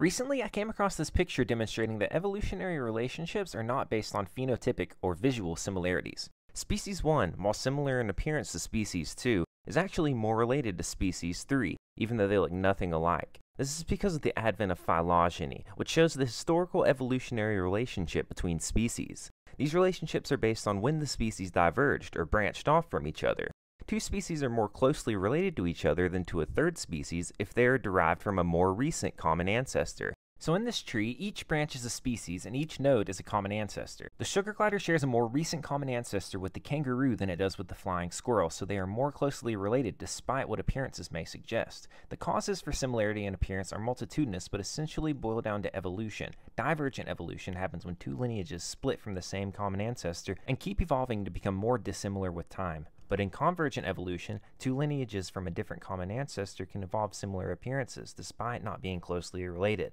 Recently, I came across this picture demonstrating that evolutionary relationships are not based on phenotypic or visual similarities. Species 1, while similar in appearance to Species 2, is actually more related to Species 3, even though they look nothing alike. This is because of the advent of phylogeny, which shows the historical evolutionary relationship between species. These relationships are based on when the species diverged or branched off from each other. Two species are more closely related to each other than to a third species if they are derived from a more recent common ancestor. So in this tree, each branch is a species and each node is a common ancestor. The sugar glider shares a more recent common ancestor with the kangaroo than it does with the flying squirrel, so they are more closely related despite what appearances may suggest. The causes for similarity in appearance are multitudinous but essentially boil down to evolution. Divergent evolution happens when two lineages split from the same common ancestor and keep evolving to become more dissimilar with time. But in convergent evolution, two lineages from a different common ancestor can evolve similar appearances despite not being closely related.